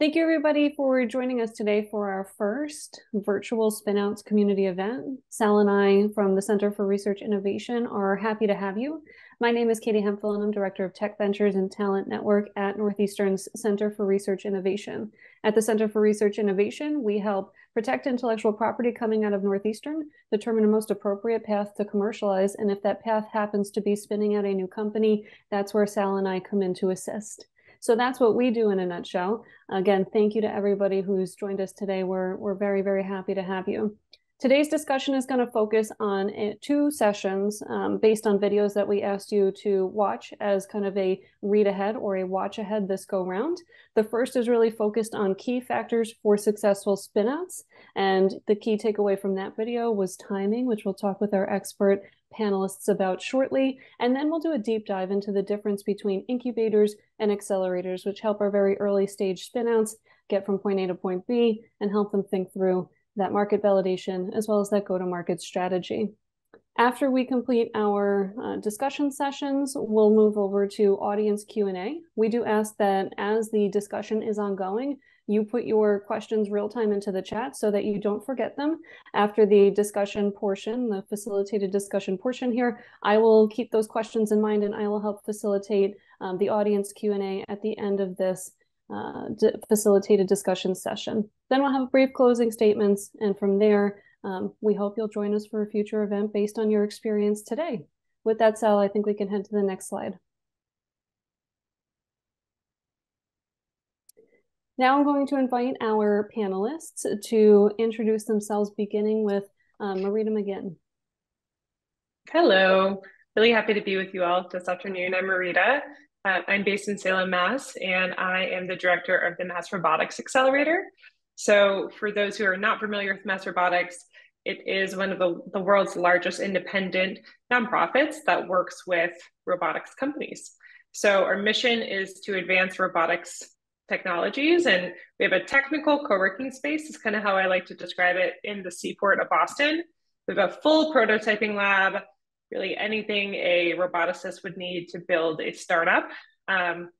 Thank you, everybody, for joining us today for our first virtual Spinouts community event. Sal and I from the Center for Research Innovation are happy to have you. My name is Katie Hemphill, and I'm Director of Tech Ventures and Talent Network at Northeastern's Center for Research Innovation. At the Center for Research Innovation, we help protect intellectual property coming out of Northeastern, determine the most appropriate path to commercialize, and if that path happens to be spinning out a new company, that's where Sal and I come in to assist. So that's what we do in a nutshell. Again, thank you to everybody who's joined us today. We're, we're very, very happy to have you. Today's discussion is going to focus on uh, two sessions um, based on videos that we asked you to watch as kind of a read ahead or a watch ahead this go round. The first is really focused on key factors for successful spinouts. And the key takeaway from that video was timing, which we'll talk with our expert panelists about shortly. And then we'll do a deep dive into the difference between incubators and accelerators, which help our very early stage spinouts get from point A to point B and help them think through that market validation as well as that go-to-market strategy. After we complete our uh, discussion sessions, we'll move over to audience Q&A. We do ask that as the discussion is ongoing, you put your questions real time into the chat so that you don't forget them. After the discussion portion, the facilitated discussion portion here, I will keep those questions in mind and I will help facilitate um, the audience Q&A at the end of this uh, facilitated discussion session. Then we'll have brief closing statements and from there, um, we hope you'll join us for a future event based on your experience today. With that, Sal, I think we can head to the next slide. Now I'm going to invite our panelists to introduce themselves, beginning with um, Marita McGinn. Hello, really happy to be with you all this afternoon. I'm Marita. Uh, I'm based in Salem, Mass, and I am the director of the Mass Robotics Accelerator. So, for those who are not familiar with Mass Robotics, it is one of the, the world's largest independent nonprofits that works with robotics companies. So, our mission is to advance robotics technologies. And we have a technical co working space, is kind of how I like to describe it in the seaport of Boston. We have a full prototyping lab, really anything a roboticist would need to build a startup. Um,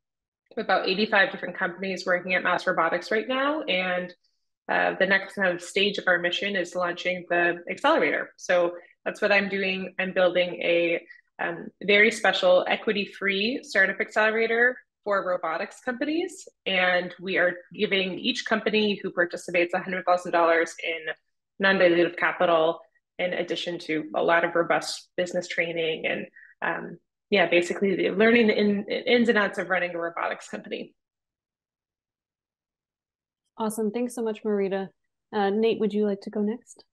about 85 different companies working at Mass Robotics right now. And uh, the next kind of stage of our mission is launching the accelerator. So that's what I'm doing. I'm building a um, very special equity free startup accelerator for robotics companies. And we are giving each company who participates $100,000 in non dilutive capital, in addition to a lot of robust business training and um, yeah, basically the learning the in, ins and outs of running a robotics company. Awesome. Thanks so much, Marita. Uh, Nate, would you like to go next?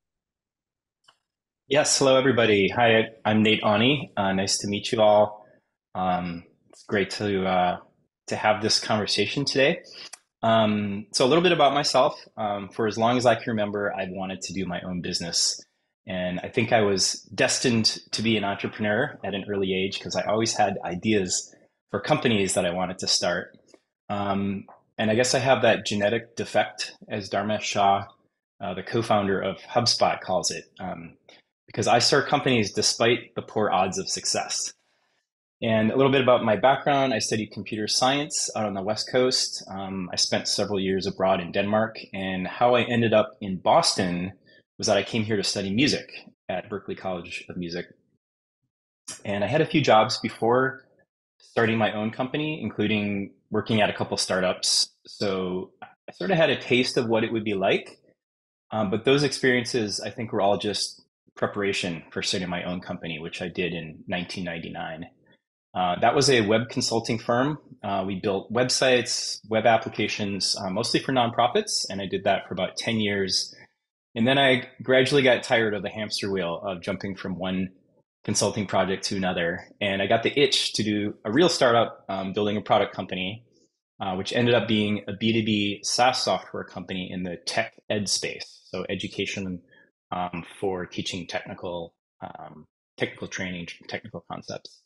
Yes. Hello, everybody. Hi, I'm Nate Aune. Uh, nice to meet you all. Um, it's great to uh, to have this conversation today. Um, so, a little bit about myself. Um, for as long as I can remember, I've wanted to do my own business. And I think I was destined to be an entrepreneur at an early age because I always had ideas for companies that I wanted to start. Um, and I guess I have that genetic defect, as Dharmesh Shah, uh, the co founder of HubSpot, calls it, um, because I start companies despite the poor odds of success. And a little bit about my background I studied computer science out on the West Coast. Um, I spent several years abroad in Denmark. And how I ended up in Boston was that I came here to study music at Berklee College of Music. And I had a few jobs before starting my own company, including working at a couple startups. So I sort of had a taste of what it would be like. Um, but those experiences, I think, were all just preparation for starting my own company, which I did in 1999. Uh, that was a web consulting firm. Uh, we built websites, web applications, uh, mostly for nonprofits, and I did that for about 10 years. And then I gradually got tired of the hamster wheel of jumping from one consulting project to another. And I got the itch to do a real startup, um, building a product company, uh, which ended up being a B2B SaaS software company in the tech ed space. So education um, for teaching technical, um, technical training, technical concepts.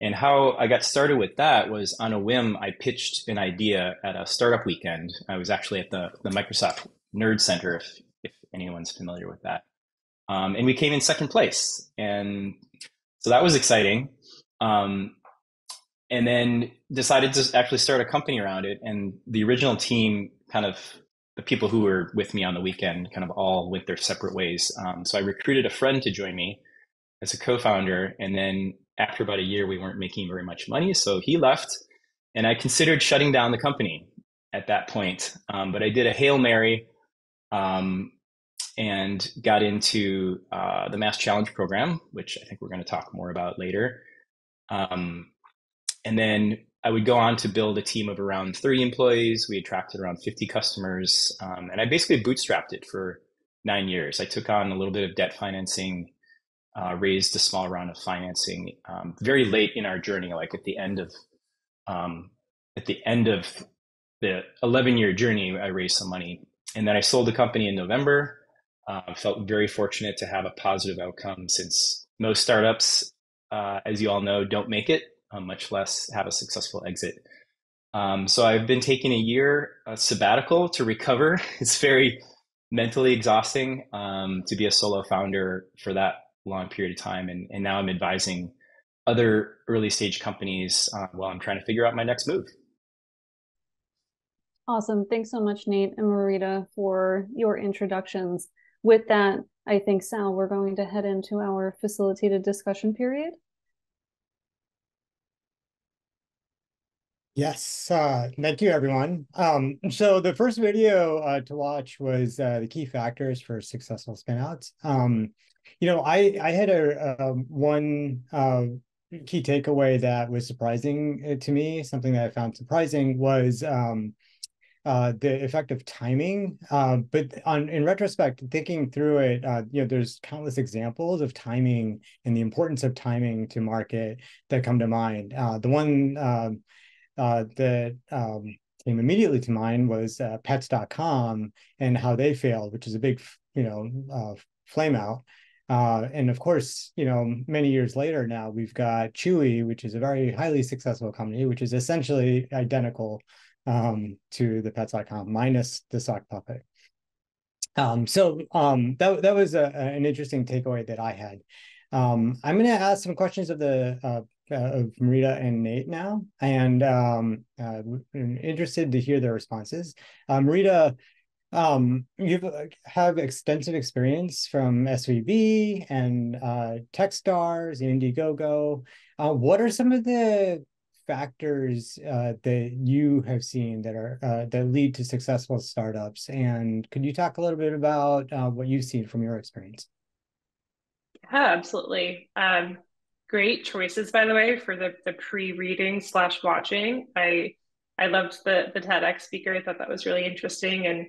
And how I got started with that was on a whim, I pitched an idea at a startup weekend. I was actually at the, the Microsoft Nerd Center, if, anyone's familiar with that. Um, and we came in second place. And so that was exciting. Um, and then decided to actually start a company around it. And the original team kind of the people who were with me on the weekend kind of all went their separate ways. Um, so I recruited a friend to join me as a co-founder, and then after about a year, we weren't making very much money, so he left, and I considered shutting down the company at that point. Um, but I did a hail mary um, and got into uh, the Mass Challenge program, which I think we're going to talk more about later. Um, and then I would go on to build a team of around 30 employees. We attracted around 50 customers. Um, and I basically bootstrapped it for nine years. I took on a little bit of debt financing, uh, raised a small round of financing um, very late in our journey, like at the end of um, at the end of the 11 year journey, I raised some money. And then I sold the company in November. Uh, felt very fortunate to have a positive outcome since most startups, uh, as you all know, don't make it uh, much less have a successful exit. Um, so I've been taking a year a sabbatical to recover. It's very mentally exhausting um, to be a solo founder for that long period of time, and, and now I'm advising other early stage companies uh, while I'm trying to figure out my next move. Awesome. Thanks so much, Nate and Marita, for your introductions. With that, I think, Sal, we're going to head into our facilitated discussion period. Yes, uh, thank you, everyone. Um, so the first video uh, to watch was uh, the key factors for successful spinouts. Um, you know, I I had a, a one uh, key takeaway that was surprising uh, to me. Something that I found surprising was um, uh, the effect of timing. Uh, but on in retrospect, thinking through it, uh, you know, there's countless examples of timing and the importance of timing to market that come to mind. Uh, the one um, uh, that um, came immediately to mind was pets.com and how they failed, which is a big, you know, flame out. Uh, and of course, you know, many years later now, we've got Chewy, which is a very highly successful company, which is essentially identical um, to the pets.com minus the sock puppet. Um, so um, that, that was a, an interesting takeaway that I had. Um, I'm going to ask some questions of the uh, uh, of Marita and Nate now, and um, uh, interested to hear their responses. Uh, Marita, um, you have extensive experience from SVB and uh, TechStars, Indiegogo. Uh, what are some of the factors uh, that you have seen that are uh, that lead to successful startups? And could you talk a little bit about uh, what you've seen from your experience? Yeah, absolutely. Um, great choices, by the way, for the the pre-reading slash watching. I I loved the the TEDx speaker. I thought that was really interesting. And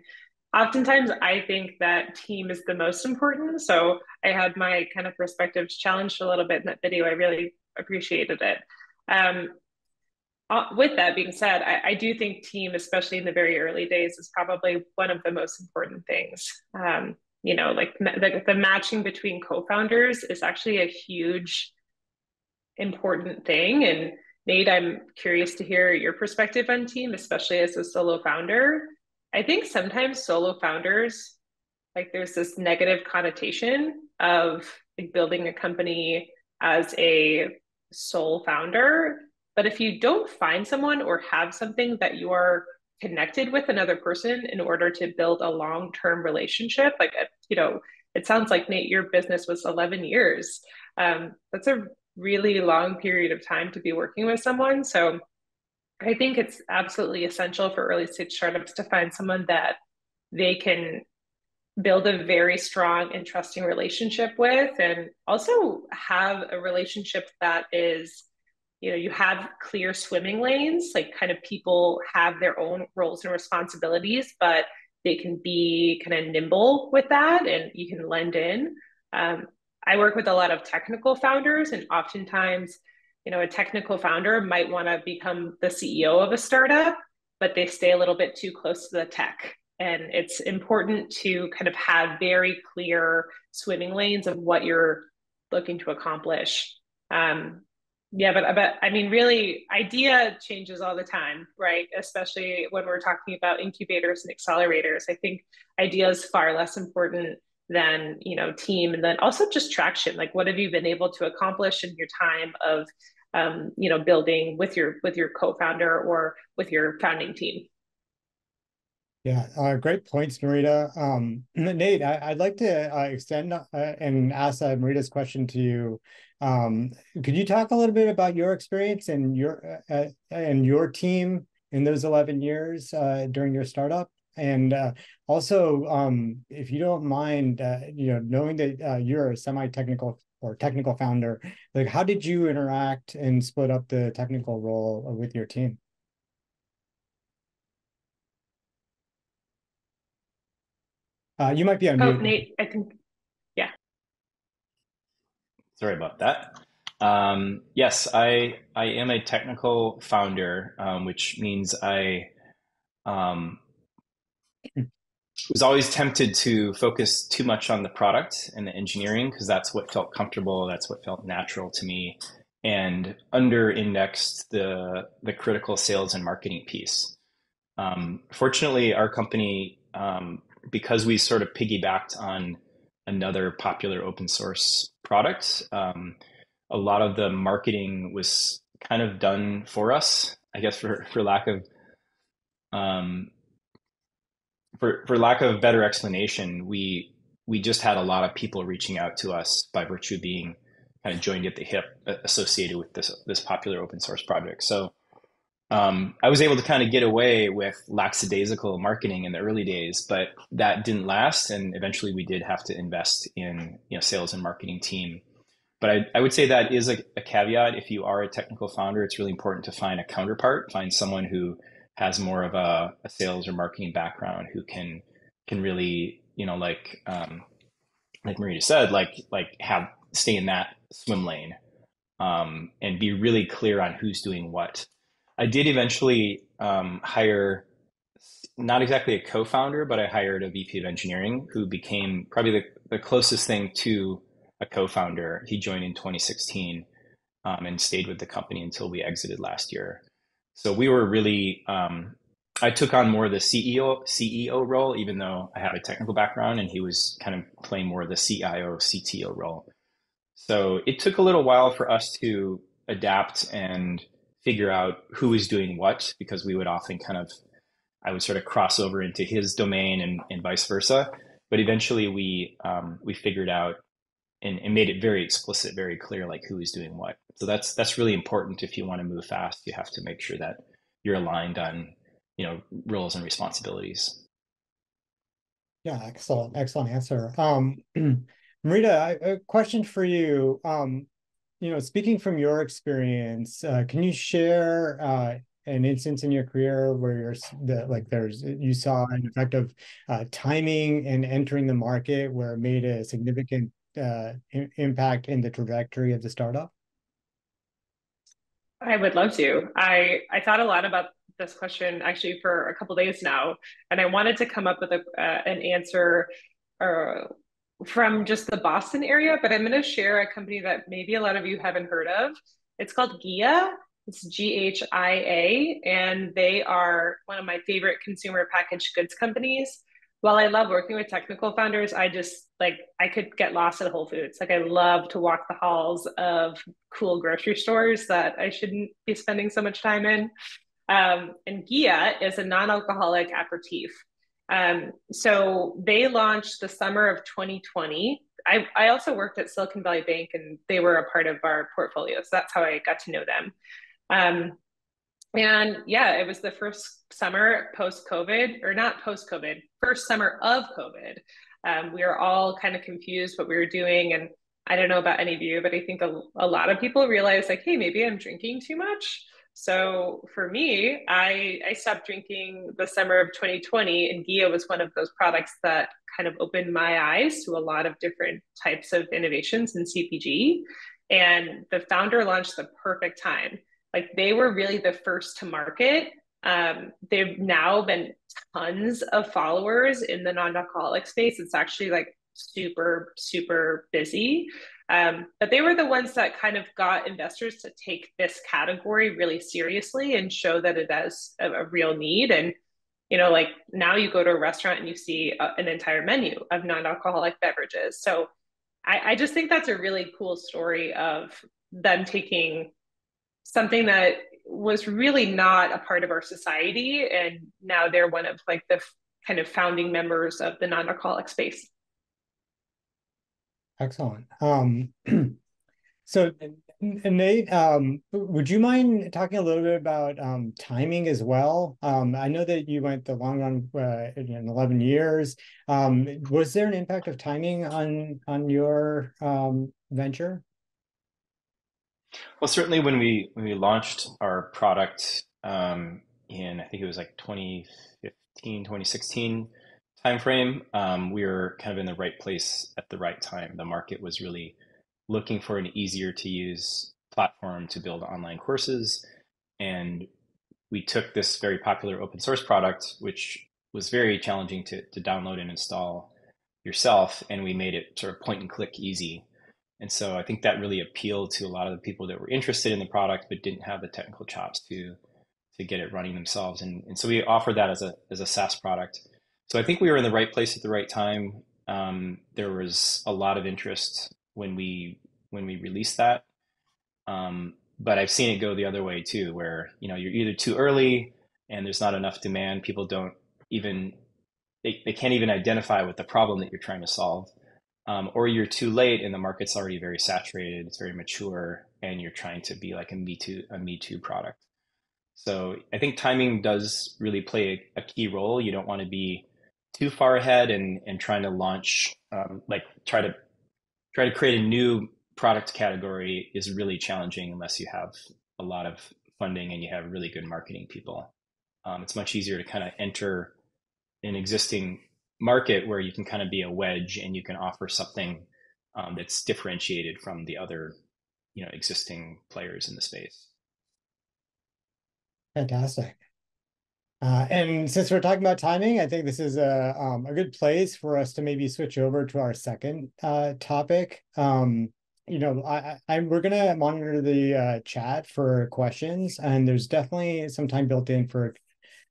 oftentimes I think that team is the most important. So I had my kind of perspectives challenged a little bit in that video. I really appreciated it. Um, uh, with that being said, I, I, do think team, especially in the very early days, is probably one of the most important things. Um, you know, like the, the matching between co-founders is actually a huge important thing. And Nate, I'm curious to hear your perspective on team, especially as a solo founder. I think sometimes solo founders, like there's this negative connotation of like building a company as a sole founder. But if you don't find someone or have something that you are connected with another person in order to build a long-term relationship, like you know, it sounds like Nate, your business was 11 years. Um, that's a really long period of time to be working with someone. So I think it's absolutely essential for early stage startups to find someone that they can build a very strong and trusting relationship with and also have a relationship that is you know you have clear swimming lanes like kind of people have their own roles and responsibilities but they can be kind of nimble with that and you can lend in um, I work with a lot of technical founders, and oftentimes, you know, a technical founder might want to become the CEO of a startup, but they stay a little bit too close to the tech. And it's important to kind of have very clear swimming lanes of what you're looking to accomplish. Um, yeah, but but I mean, really, idea changes all the time, right? Especially when we're talking about incubators and accelerators. I think idea is far less important than you know team and then also just traction like what have you been able to accomplish in your time of um, you know building with your with your co-founder or with your founding team Yeah, uh, great points, Marita. Um, Nate, I, would like to uh, extend uh, and ask uh, Marita's question to you. Um, could you talk a little bit about your experience and your uh, uh, and your team in those 11 years during your startup? And also, um, if you don't mind, you know, knowing that you're a semi-technical or technical founder, like how did you interact and split up the technical role with your team? Uh, you might be on oh, mute. Nate, I think, yeah. Sorry about that. Um, yes, I I am a technical founder, um, which means I um, was always tempted to focus too much on the product and the engineering because that's what felt comfortable, that's what felt natural to me, and under indexed the the critical sales and marketing piece. Um, fortunately, our company um, because we sort of piggybacked on another popular open source product, um, a lot of the marketing was kind of done for us. I guess for for lack of um, for for lack of better explanation, we we just had a lot of people reaching out to us by virtue of being kind of joined at the hip associated with this this popular open source project. So um, I was able to kind of get away with lackadaisical marketing in the early days, but that didn't last, and eventually we did have to invest in you know sales and marketing team. But I, I would say that is a, a caveat. If you are a technical founder, it's really important to find a counterpart, find someone who has more of a, a sales or marketing background who can can really you know like um, like Marita said, like like have stay in that swim lane um, and be really clear on who's doing what I did eventually um, hire not exactly a co-founder, but I hired a VP of engineering who became probably the, the closest thing to a co-founder. He joined in 2016 um, and stayed with the company until we exited last year. So we were really, um, I took on more of the CEO CEO role, even though I had a technical background, and he was kind of playing more of the CIO CTO role. So it took a little while for us to adapt and figure out who is doing what because we would often kind of I would sort of cross over into his domain and, and vice versa. But eventually we um, we figured out and, and made it very explicit, very clear like who is doing what. So that's that's really important if you want to move fast. You have to make sure that you're aligned on you know roles and responsibilities. Yeah, excellent, excellent answer. Um, Marita, a question for you. Um, you know, speaking from your experience, uh, can you share uh, an instance in your career where you're like there's you saw an effect of uh, timing and entering the market where it made a significant uh, impact in the trajectory of the startup? I would love to. I I thought a lot about this question actually for a couple days now, and I wanted to come up with a uh, an answer or from just the Boston area, but I'm going to share a company that maybe a lot of you haven't heard of. It's called Ghia. It's G H I A, and they are one of my favorite consumer packaged goods companies. While I love working with technical founders, I just like I could get lost at Whole Foods. Like I love to walk the halls of cool grocery stores that I shouldn't be spending so much time in. Um, and Ghia is a non-alcoholic aperitif. Um, so they launched the summer of 2020. I, I also worked at Silicon Valley Bank and they were a part of our portfolio. So that's how I got to know them. Um, and yeah, it was the first summer post COVID, or not post COVID, first summer of COVID. Um, we were all kind of confused what we were doing. And I don't know about any of you, but I think a, a lot of people realized, like, hey, maybe I'm drinking too much. So for me, I, I stopped drinking the summer of 2020, and Ghia was one of those products that kind of opened my eyes to a lot of different types of innovations in CPG. And the founder launched the perfect time. Like they were really the first to market. Um, they've now been tons of followers in the non-alcoholic space. It's actually like super, super busy. Um, but they were the ones that kind of got investors to take this category really seriously and show that it has a, a real need. And, you know, like now you go to a restaurant and you see a, an entire menu of non alcoholic beverages. So I, I just think that's a really cool story of them taking something that was really not a part of our society and now they're one of like the kind of founding members of the non-alcoholic space. Excellent. Um, so Nate, um, would you mind talking a little bit about um, timing as well? Um, I know that you went the long run uh, in 11 years. Um, was there an impact of timing on on your um, venture? Well, certainly when we when we launched our product in I think it was like 2015, 2016 timeframe, um, we were kind of in the right place at the right time. The market was really looking for an easier to use platform to build online courses, and we took this very popular open source product, which was very challenging to, to download and install yourself, and we made it sort of point and click easy and so I think that really appealed to a lot of the people that were interested in the product but didn't have the technical chops to to get it running themselves. And, and so we offered that as a as a SaaS product. So I think we were in the right place at the right time. Um, there was a lot of interest when we when we released that. Um, but I've seen it go the other way too, where you know you're either too early and there's not enough demand. People don't even they, they can't even identify with the problem that you're trying to solve um, or you're too late and the market's already very saturated, it's very mature, and you're trying to be like a me too a me too product. So I think timing does really play a, a key role. You don't want to be too far ahead and and trying to launch um, like try to try to create a new product category is really challenging unless you have a lot of funding and you have really good marketing people. Um, it's much easier to kind of enter an existing market where you can kind of be a wedge and you can offer something um, that's differentiated from the other you know existing players in the space fantastic uh, and since we're talking about timing, I think this is a um, a good place for us to maybe switch over to our second uh, topic. Um, you know, I, I we're gonna monitor the uh, chat for questions, and there's definitely some time built in for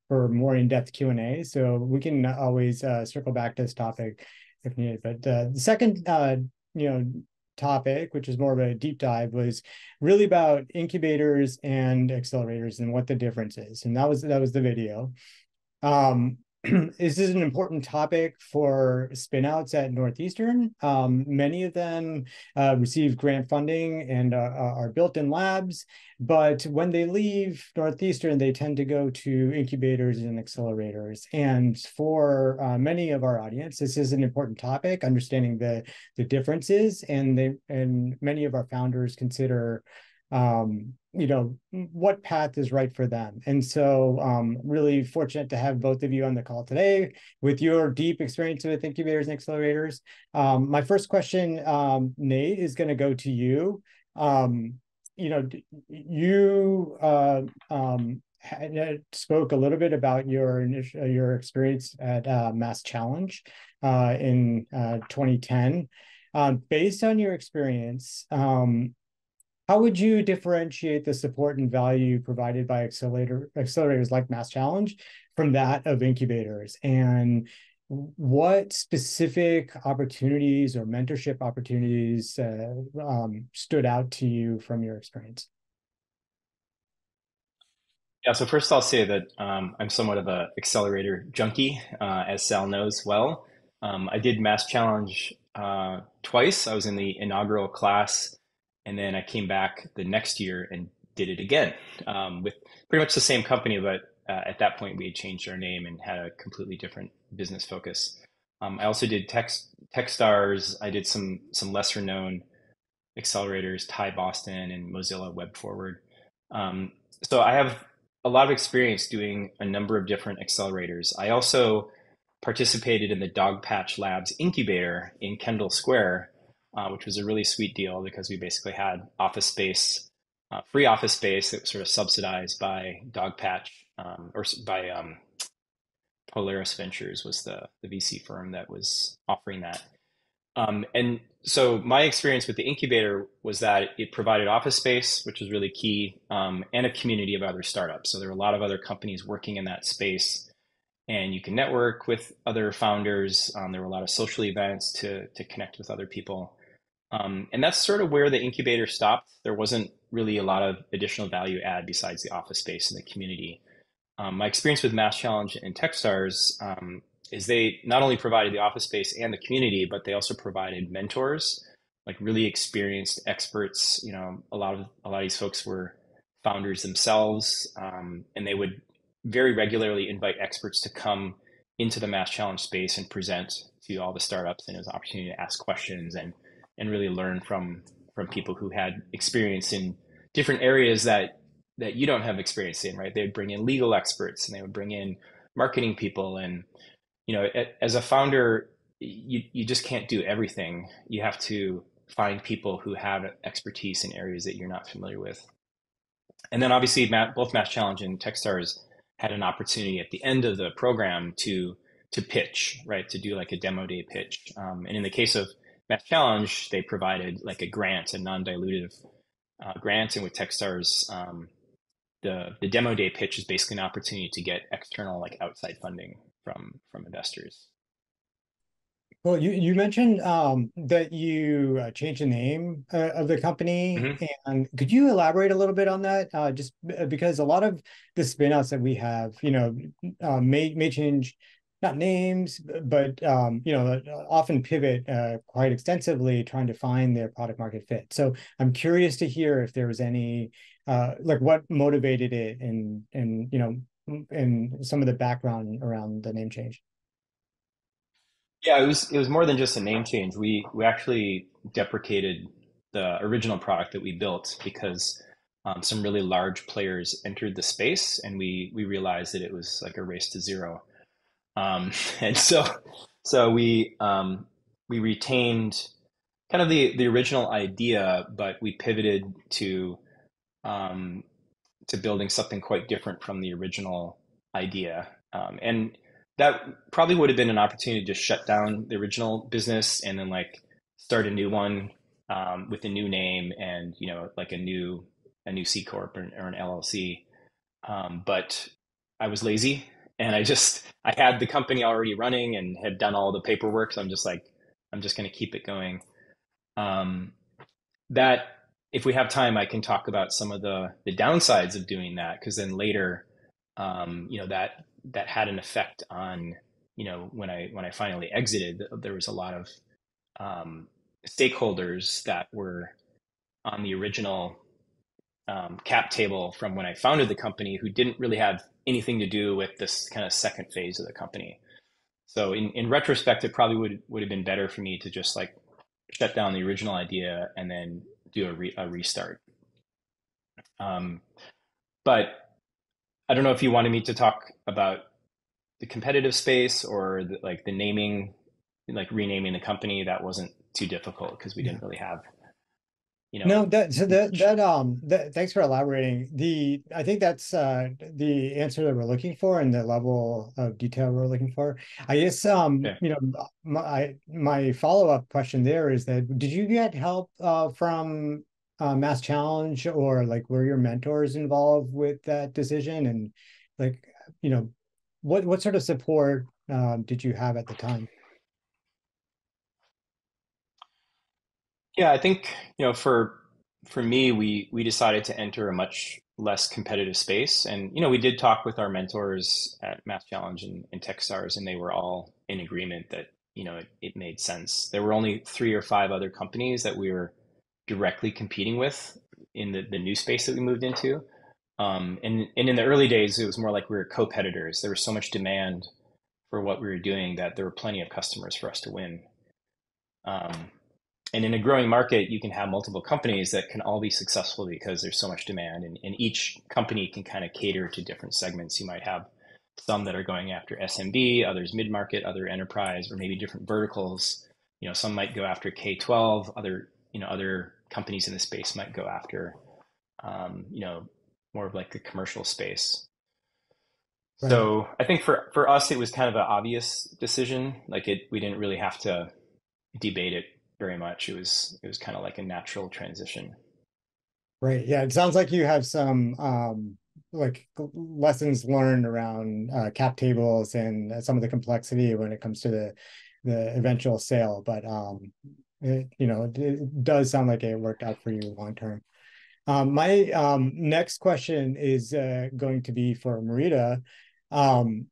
for more in-depth Q&A. So we can always uh, circle back to this topic if needed. But uh, the second, uh, you know, topic, which is more of a deep dive, was really about incubators and accelerators and what the difference is. And that was that was the video. Um, this is an important topic for spinouts at Northeastern. Um, many of them uh, receive grant funding and uh, are built in labs, but when they leave Northeastern, they tend to go to incubators and accelerators. And for uh, many of our audience, this is an important topic, understanding the, the differences. And, they, and many of our founders consider um, you know what path is right for them. And so um really fortunate to have both of you on the call today. With your deep experience with incubators and accelerators um my first question um nate is going to go to you. Um you know you uh um spoke a little bit about your initial your experience at uh, mass challenge uh in uh 2010 um based on your experience um how would you differentiate the support and value provided by accelerator accelerators like Mass Challenge from that of incubators? And what specific opportunities or mentorship opportunities uh, um, stood out to you from your experience? Yeah, so first I'll say that um, I'm somewhat of an accelerator junkie, uh, as Sal knows well. Um, I did Mass Challenge uh, twice. I was in the inaugural class and then I came back the next year and did it again um, with pretty much the same company, but uh, at that point we had changed our name and had a completely different business focus. Um, I also did Tech TechStars. I did some some lesser known accelerators, TiE Boston and Mozilla Web Forward. Um, so I have a lot of experience doing a number of different accelerators. I also participated in the Dogpatch Labs incubator in Kendall Square, uh, which was a really sweet deal because we basically had office space, uh, free office space that was sort of subsidized by Dogpatch um, or by um, Polaris Ventures was the, the VC firm that was offering that. Um, and so my experience with the incubator was that it provided office space, which was really key, um, and a community of other startups. So there were a lot of other companies working in that space, and you can network with other founders. Um, there were a lot of social events to to connect with other people. Um, and that's sort of where the incubator stopped. There wasn't really a lot of additional value add besides the office space and the community. Um, my experience with Mass Challenge and Techstars, um, is they not only provided the office space and the community, but they also provided mentors, like really experienced experts. You know, a lot of a lot of these folks were founders themselves, um, and they would very regularly invite experts to come into the Mass Challenge space and present to all the startups, and it was an opportunity to ask questions and and really learn from from people who had experience in different areas that that you don't have experience in, right? They would bring in legal experts and they would bring in marketing people. And, you know, as a founder, you, you just can't do everything. You have to find people who have expertise in areas that you're not familiar with. And then obviously both Mass Challenge and Techstars had an opportunity at the end of the program to to pitch, right? To do like a demo day pitch. Um, and in the case of Mass Challenge, they provided like a grant, a non-dilutive uh, grant, and with Techstars, um, the the demo day pitch is basically an opportunity to get external like outside funding from from investors well you you mentioned um, that you uh, changed the name uh, of the company mm-hmm. and could you elaborate a little bit on that uh, just uh, because a lot of the spinouts that we have you know uh, may may change not names, but um, you know, often pivot uh, quite extensively trying to find their product market fit. So I'm curious to hear if there was any uh, like what motivated it and and you know and some of the background around the name change. Yeah, it was it was more than just a name change. We we actually deprecated the original product that we built because um, some really large players entered the space, and we we realized that it was like a race to zero. Um, and so so we um, we retained kind of the the original idea, but we pivoted to um, to building something quite different from the original idea. Um, and that probably would have been an opportunity to shut down the original business and then like start a new one um, with a new name and you know like a new a new C corp or, or an LLC. Um, but I was lazy and I just I had the company already running and had done all the paperwork, so I'm just like I'm just going to keep it going. Um, that if we have time, I can talk about some of the the downsides of doing that because then later, um, you know that that had an effect on you know when I when I finally exited, there was a lot of um, stakeholders that were on the original um, cap table from when I founded the company who didn't really have anything to do with this kind of second phase of the company. So in, in retrospect, it probably would would have been better for me to just like shut down the original idea and then do a, re, a restart. Um, but I don't know if you wanted me to talk about the competitive space or the, like the naming, like renaming the company. That wasn't too difficult because we didn't really have you know no that so that that um that, thanks for elaborating. The i think that's uh the answer that we're looking for and the level of detail we're looking for. I guess um yeah. you know my my follow-up question there is that did you get help uh from uh, mass challenge or like were your mentors involved with that decision? And like you know what what sort of support um, did you have at the time Yeah, I think, you know, for for me, we we decided to enter a much less competitive space. And, you know, we did talk with our mentors at Mass Challenge and, and Techstars, and they were all in agreement that, you know, it, it made sense. There were only three or five other companies that we were directly competing with in the, the new space that we moved into. Um, and, and in the early days, it was more like we were co-competitors. There was so much demand for what we were doing that there were plenty of customers for us to win. Um, and in a growing market, you can have multiple companies that can all be successful because there's so much demand, and, and each company can kind of cater to different segments. You might have some that are going after SMB, others mid market, other enterprise, or maybe different verticals. You know, some might go after K twelve. Other you know other companies in the space might go after um, you know more of like the commercial space. Right. So I think for for us, it was kind of an obvious decision. Like it, we didn't really have to debate it very much. It was it was kind of like a natural transition. Right. Yeah. It sounds like you have some um, like lessons learned around uh, cap tables and some of the complexity when it comes to the the eventual sale. But um, it, you know, it, it does sound like it worked out for you long term. Um, my um, next question is uh, going to be for Marita. Um,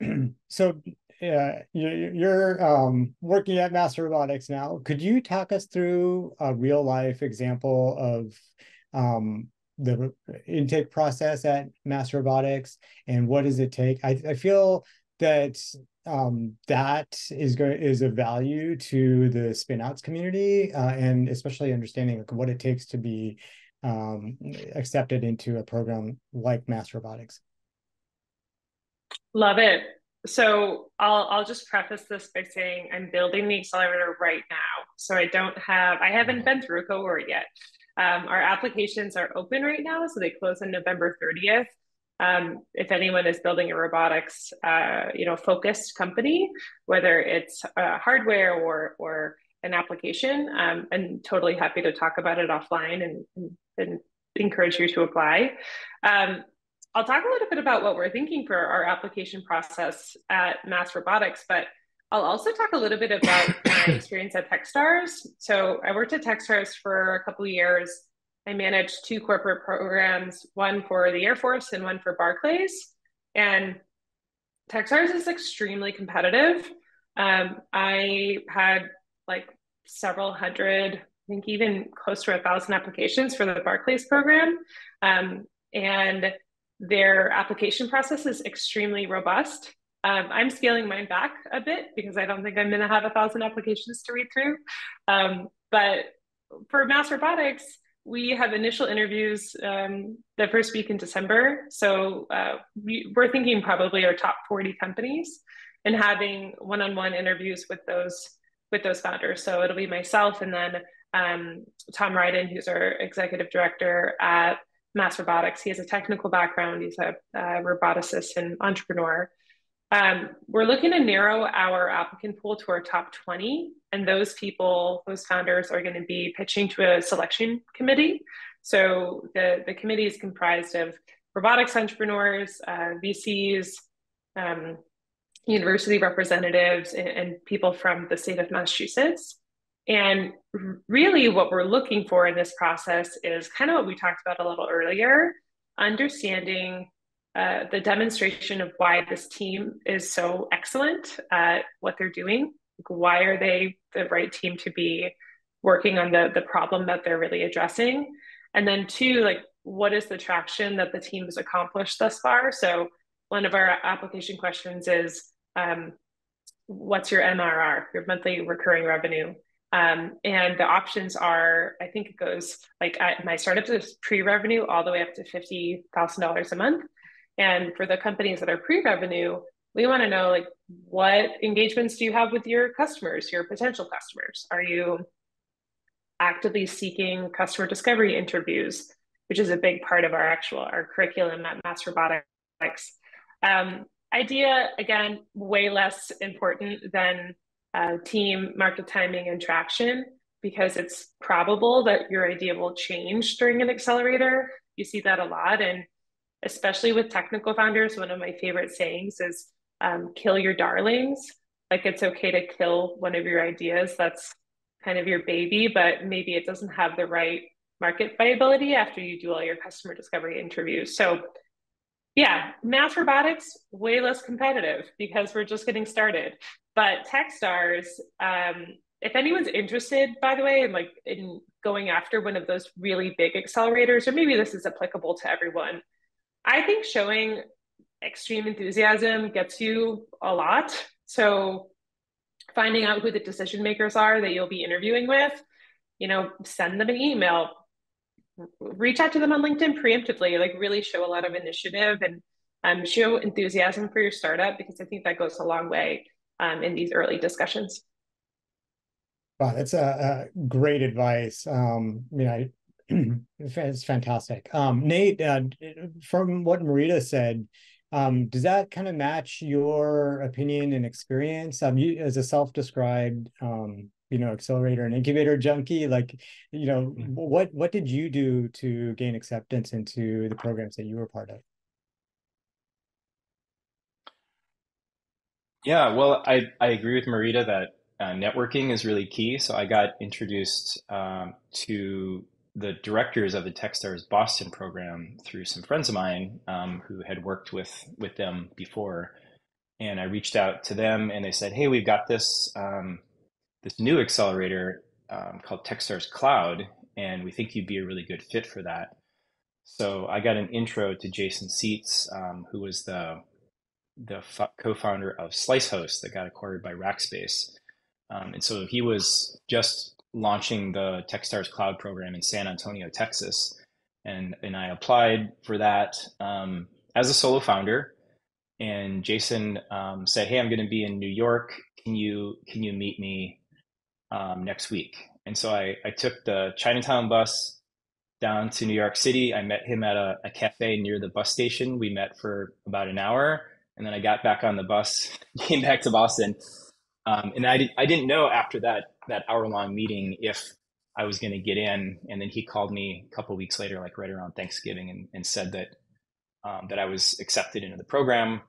so uh, you're um, working at Mass Robotics now. Could you talk us through a real life example of um, the intake process at Mass Robotics and what does it take? I, I feel that um, that is going is of value to the spinouts community uh, and especially understanding like, what it takes to be um, accepted into a program like Mass Robotics. Love it. So I'll I'll just preface this by saying I'm building the accelerator right now. So I don't have I haven't been through a cohort yet. Um, our applications are open right now, so they close on November 30th. Um, if anyone is building a robotics, uh, you know, focused company, whether it's uh, hardware or or an application, um, I'm totally happy to talk about it offline and, and, and encourage you to apply. Um, I'll talk a little bit about what we're thinking for our application process at Mass Robotics, but I'll also talk a little bit about my experience at Techstars. So I worked at Techstars for a couple of years. I managed two corporate programs, one for the Air Force and one for Barclays. And Techstars is extremely competitive. Um, I had like several hundred, I think even close to a thousand applications for the Barclays program. Um, and their application process is extremely robust. Um, I'm scaling mine back a bit because I don't think I'm going to have a thousand applications to read through. Um, but for Mass Robotics, we have initial interviews um, the first week in December. So uh, we, are thinking probably our top 40 companies and having one-on-one interviews with those with those founders. So it'll be myself and then um, Tom Ryden, who's our executive director at Mass Robotics. He has a technical background. He's a, a roboticist and entrepreneur. Um, we're looking to narrow our applicant pool to our top 20, and those people, those founders, are going to be pitching to a selection committee. So the, the committee is comprised of robotics entrepreneurs, uh, VCs, um, university representatives, and, and people from the state of Massachusetts. And really, what we're looking for in this process is kind of what we talked about a little earlier understanding uh, the demonstration of why this team is so excellent at what they're doing. Why are they the right team to be working on the, the problem that they're really addressing? And then, two, like, what is the traction that the team has accomplished thus far? So, one of our application questions is um, what's your MRR, your monthly recurring revenue? Um, and the options are, I think it goes like at my startup is pre-revenue all the way up to fifty thousand dollars a month. And for the companies that are pre-revenue, we want to know like what engagements do you have with your customers, your potential customers? Are you actively seeking customer discovery interviews, which is a big part of our actual our curriculum at Mass Robotics. Um, idea again, way less important than uh, team market timing and traction because it's probable that your idea will change during an accelerator. You see that a lot. And especially with technical founders, one of my favorite sayings is um, kill your darlings. Like it's okay to kill one of your ideas that's kind of your baby, but maybe it doesn't have the right market viability after you do all your customer discovery interviews. So yeah, mass robotics, way less competitive because we're just getting started. But Techstars, um, if anyone's interested, by the way, in like in going after one of those really big accelerators, or maybe this is applicable to everyone, I think showing extreme enthusiasm gets you a lot. So finding out who the decision makers are that you'll be interviewing with, you know, send them an email, reach out to them on LinkedIn preemptively, like really show a lot of initiative and um, show enthusiasm for your startup because I think that goes a long way um, in these early discussions. Wow, that's a, a great advice. Um, I mean, I it's fantastic. Um, Nate, uh, from what Marita said, um, does that kind of match your opinion and experience? Um, you as a self-described um, you know accelerator and incubator junkie like you know mm-hmm. what what did you do to gain acceptance into the programs that you were part of yeah well i i agree with marita that uh, networking is really key so i got introduced um, to the directors of the techstars boston program through some friends of mine um, who had worked with with them before and I reached out to them, and they said, "Hey, we've got this um, this new accelerator um, called TechStars Cloud, and we think you'd be a really good fit for that." So I got an intro to Jason Seats, um, who was the the co-founder of SliceHost that got acquired by Rackspace, um, and so he was just launching the TechStars Cloud program in San Antonio, Texas, and and I applied for that um, as a solo founder and Jason um, said, "Hey, I'm going to be in New York. Can you can you meet me um, next week?" And so I, I took the Chinatown bus down to New York City. I met him at a, a cafe near the bus station. We met for about an hour, and then I got back on the bus, came back to Boston, um, and I did, I didn't know after that that hour long meeting if I was going to get in. And then he called me a couple weeks later, like right around Thanksgiving, and, and said that um, that I was accepted into the program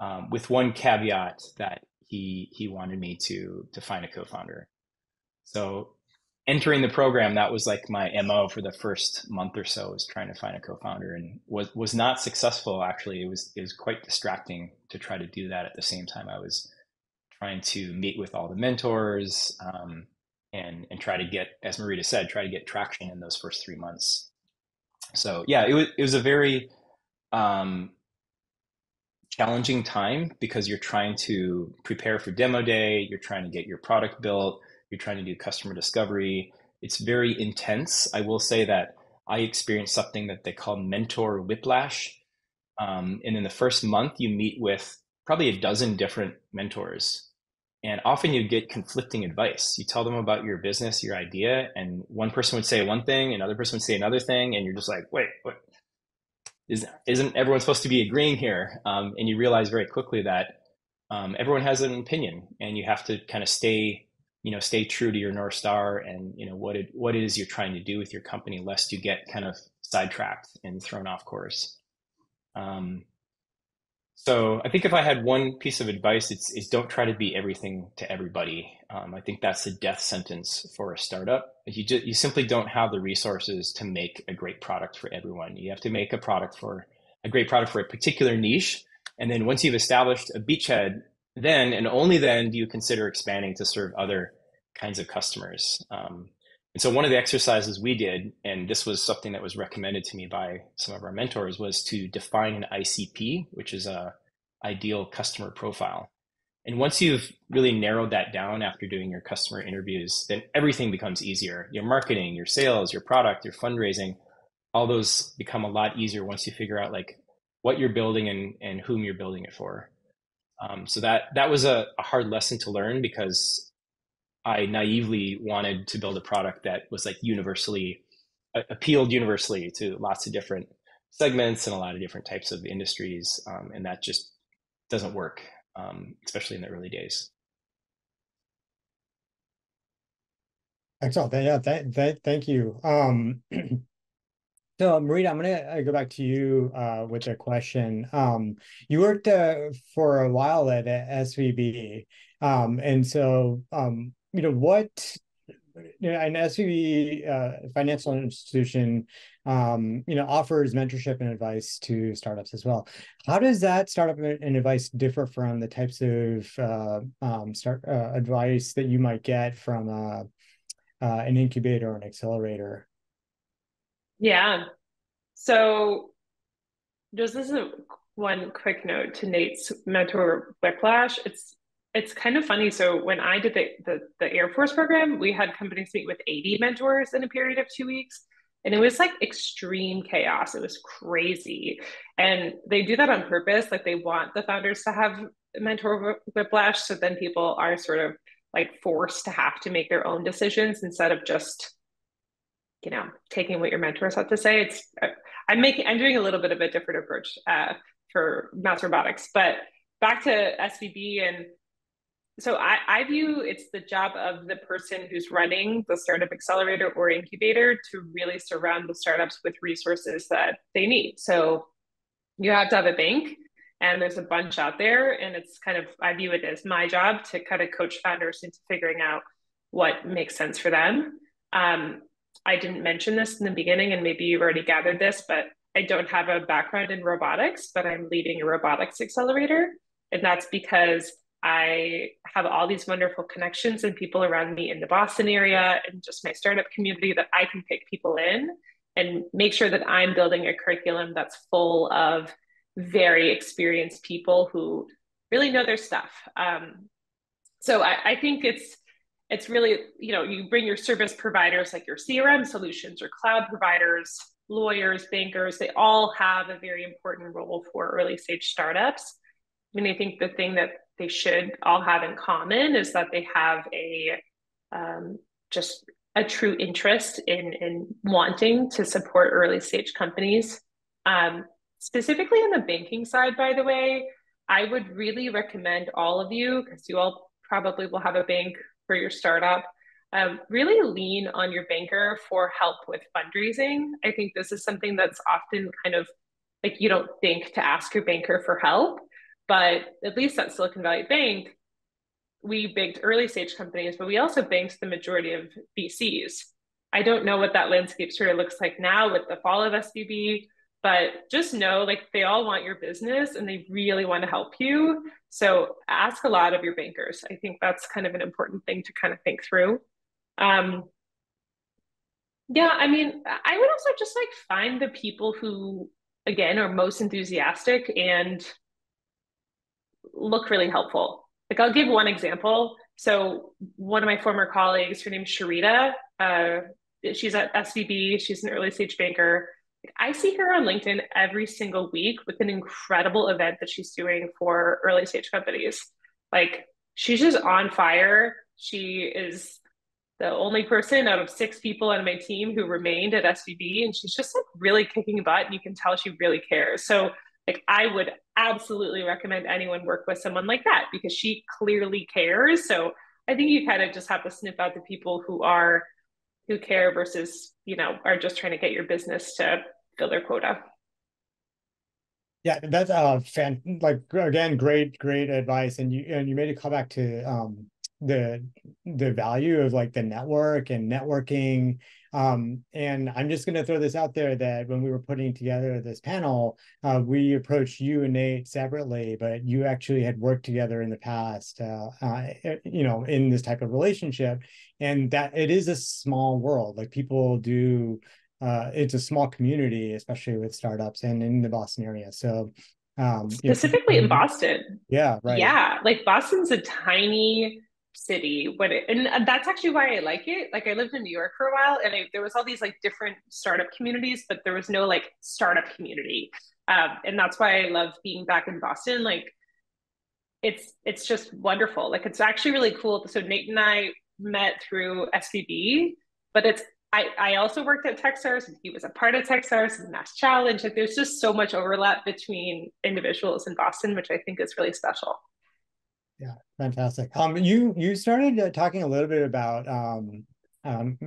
um, with one caveat that he he wanted me to to find a co-founder. So entering the program, that was like my mo for the first month or so was trying to find a co-founder, and was was not successful. Actually, it was it was quite distracting to try to do that at the same time I was trying to meet with all the mentors um, and and try to get, as Marita said, try to get traction in those first three months. So yeah, it was it was a very um, challenging time because you're trying to prepare for demo day, you're trying to get your product built, you're trying to do customer discovery. It's very intense. I will say that I experienced something that they call mentor whiplash. Um, and in the first month, you meet with probably a dozen different mentors. And often you get conflicting advice. You tell them about your business, your idea, and one person would say one thing, another person would say another thing, and you're just like, wait, what, is, isn't everyone supposed to be agreeing here? Um, and you realize very quickly that um, everyone has an opinion, and you have to kind of stay, you know, stay true to your north star and you know what it what it is you're trying to do with your company, lest you get kind of sidetracked and thrown off course. Um, so I think if I had one piece of advice, it's, is don't try to be everything to everybody. Um, I think that's the death sentence for a startup. You just, you simply don't have the resources to make a great product for everyone. You have to make a product for a great product for a particular niche, and then once you've established a beachhead, then and only then do you consider expanding to serve other kinds of customers. Um, and so one of the exercises we did, and this was something that was recommended to me by some of our mentors, was to define an ICP, which is a ideal customer profile. And once you've really narrowed that down after doing your customer interviews, then everything becomes easier. Your marketing, your sales, your product, your fundraising, all those become a lot easier once you figure out like what you're building and, and whom you're building it for. Um, so that that was a, a hard lesson to learn because I naively wanted to build a product that was like universally appealed universally to lots of different segments and a lot of different types of industries, um, and that just doesn't work, um, especially in the early days. Excellent. Yeah, th thank you. Um, so, Marita, I'm going to uh, go back to you uh, with a question. Um, you worked uh, for a while at SVB, um, and so um, you know, what an SVB uh, financial institution, um, you know, offers mentorship and advice to startups as well. How does that startup and advice differ from the types of uh, um, start uh, advice that you might get from uh, uh, an incubator or an accelerator? Yeah. So, just as a one quick note to Nate's mentor whiplash, it's it's kind of funny. So when I did the, the, the Air Force program, we had companies meet with 80 mentors in a period of two weeks. And it was like extreme chaos. It was crazy. And they do that on purpose. Like they want the founders to have a mentor whiplash. So then people are sort of like forced to have to make their own decisions instead of just, you know, taking what your mentors have to say. It's, I'm making, I'm doing a little bit of a different approach uh, for mass robotics. But back to SVB and so I, I view it's the job of the person who's running the startup accelerator or incubator to really surround the startups with resources that they need. So you have to have a bank and there's a bunch out there and it's kind of i view it as my job to kind of coach founders into figuring out what makes sense for them um, i didn't mention this in the beginning and maybe you've already gathered this but i don't have a background in robotics but i'm leading a robotics accelerator And that's because I have all these wonderful connections and people around me in the Boston area and just my startup community that I can pick people in and make sure that I'm building a curriculum that's full of very experienced people who really know their stuff. Um, so I, I think it's it's really you know you bring your service providers like your crm solutions or cloud providers lawyers bankers they all have a very important role for early stage startups I mean, I think the thing that they should all have in common is that they have a um, just a true interest in in wanting to support early stage companies. Um, specifically on the banking side, by the way, I would really recommend all of you because you all probably will have a bank for your startup. Um, really lean on your banker for help with fundraising. I think this is something that's often kind of like you don't think to ask your banker for help. But at least at Silicon Valley Bank, we banked early stage companies, but we also banked the majority of VCs. I don't know what that landscape sort of looks like now with the fall of SVB, but just know like they all want your business and they really want to help you. So ask a lot of your bankers. I think that's kind of an important thing to kind of think through. Um, yeah, I mean, I would also just like find the people who, again, are most enthusiastic and look really helpful. Like I'll give one example. So one of my former colleagues, her name's Sharita. Uh, she's at SVB. She's an early stage banker. I see her on LinkedIn every single week with an incredible event that she's doing for early stage companies. Like she's just on fire. She is the only person out of six people on my team who remained at SVB, and she's just like really kicking butt. And you can tell she really cares. So like I would absolutely recommend anyone work with someone like that because she clearly cares. So I think you kind of just have to sniff out the people who are who care versus, you know, are just trying to get your business to fill their quota. Yeah, that's uh fan like again, great, great advice. And you and you made a callback to um the the value of like the network and networking um, and I'm just going to throw this out there that when we were putting together this panel, uh, we approached you and Nate separately, but you actually had worked together in the past, uh, uh, eh, you know, in this type of relationship. And that it is a small world. Like people do, uh, it's a small community, especially with startups and in the Boston area. So um, specifically in Boston. Yeah, right. Yeah, like Boston's a tiny city when it, and that's actually why I like it. Like I lived in New York for a while and I, there was all these like different startup communities, but there was no like startup community. Um, and that's why I love being back in Boston. Like it's, it's just wonderful. Like it's actually really cool. So Nate and I met through SVB, but it's, I, I also worked at Techstars and he was a part of Techstars and Mass Challenge. Like there's just so much overlap between individuals in Boston, which I think is really special. Yeah, fantastic. Um, you you started uh, talking a little bit about um, um,